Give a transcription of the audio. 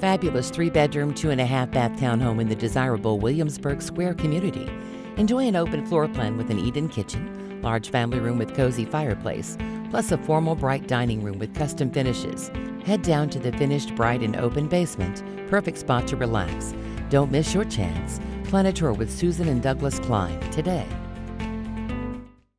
Fabulous three bedroom, two and a half bath townhome in the desirable Williamsburg Square community. Enjoy an open floor plan with an eat-in kitchen, large family room with cozy fireplace, plus a formal bright dining room with custom finishes. Head down to the finished bright and open basement, perfect spot to relax. Don't miss your chance. Plan a tour with Susan and Douglas Klein today.